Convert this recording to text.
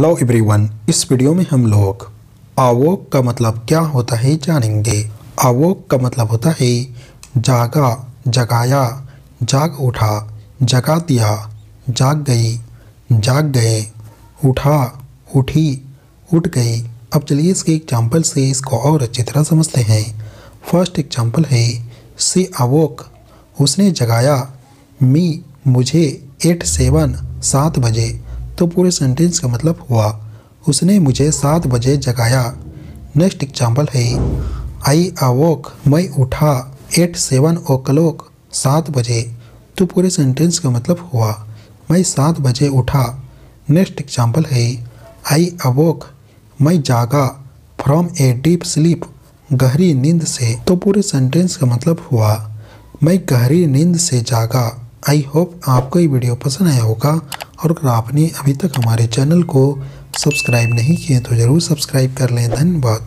Hello everyone इस video में हम लोग आवोक का मतलब क्या होता है जानेंगे। आवोक का मतलब होता है जागा, जगाया, जाग उठा, जगा दिया, जाग गई, जाग गए, उठा, उठी, उठ गई अब चलिए इसके एग्ज़ाम्पल से इसको और अच्छी तरह समझते हैं। फ़र्स्ट एग्ज़ाम्पल है, सी आवोक। उसने जगाया, मी, मुझे, एट सेवन, सात बजे। तो पूरे सेंटेंस का मतलब हुआ, उसने मुझे सात बजे जगाया। नेक्स्ट एग्ज़ाम्पल है आई अवोक मैं उठा, एट सेवन ओ क्लोक सात बजे। तो पूरे सेंटेंस का मतलब हुआ, मैं सात बजे उठा। नेक्स्ट एग्ज़ाम्पल है आई अवोक मैं जागा फ्रॉम ए डीप स्लीप गहरी नींद से। तो पूरे सेंटेंस का मतलब हुआ, मैं गहरी नींद से जागा। आई होप आपको ये वीडियो पसंद आया होगा। और अगर आपने अभी तक हमारे चैनल को सब्सक्राइब नहीं किए तो ज़रूर सब्सक्राइब कर लें। धन्यवाद।